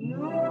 No.